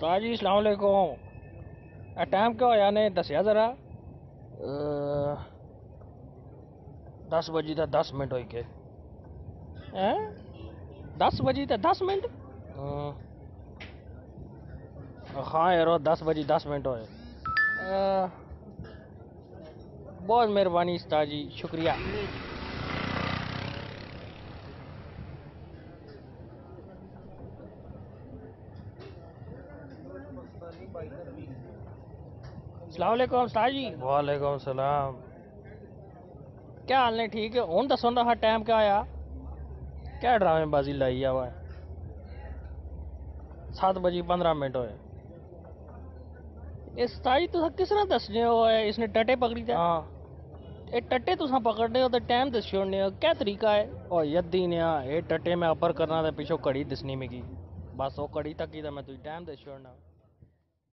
उस्ताद जी अलैक्म time क्या होया? ने दसिया ज़रा। दस बजे तो दस मिनट हो? दस बजे तो दस मिनट हाँ यार दस बजे दस मिनट हो बहुत मेहरबानी उस्ताद जी, शुक्रिया। क्या हाल ने ठीक है? हूँ टाइम क्या आया? क्या ड्रामेबाजी लाई है वह। सात बजे पंद्रह मिनट किस तरह दसने इसने टटे पकड़ी था हाँ। ये तुस पकड़ने हो तो टाइम दसी ओड़ने क्या तरीका है? और यदी ने ये अपर करना तो कड़ी दसनी मिगी। बस वो कड़ी तक ही तो मैं तुझे टाइम दसी ओड़ना।